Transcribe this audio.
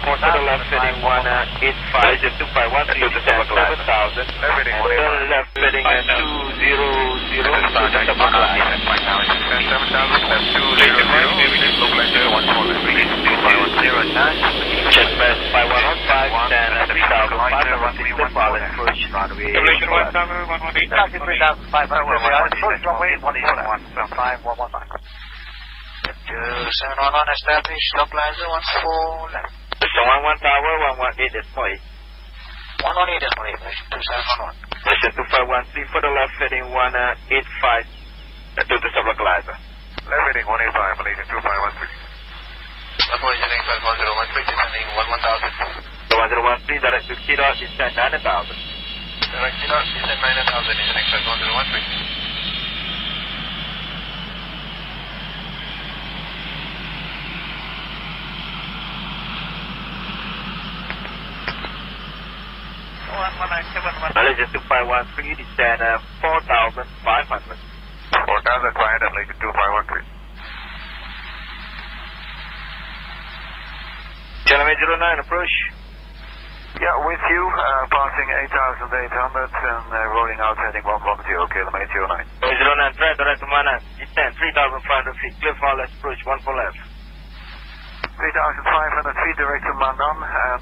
course to the left, heading 185. Listen, 251, 3, descend 7,000. Everything Turn left, heading 200, to the top of line. Check best 5115, then 3,500 feet, the pilot approach, runway. Relation 1 Tower, 118. Copy 3500, approach runway 141, 5115. Seven one one established, localizer one four left. Listen, 11 tower, 118 is point. One one eight is my two seven one one. Listen, 2513 for the left, heading 185 uh, to the one eight five, Malaysia two five one three. Positioning plus one zero one three, descending one one thousand. The 1013, direct to Kilo, descend 9000. Direct kilo, descend nine thousand, descending plus one zero one three. One one nine seven one. Malaysia 2513, descend uh, 4500. Four thousand five hundred, Malaysia two five one three. Gentleman 09, approach. Yeah, with you, uh, passing 8,800 and uh, rolling out heading 110, kilometer 09. 09, try direct to Mana, descend 3,500 feet, clear for left approach, 1 for left. 3,500 feet direct to Mandan and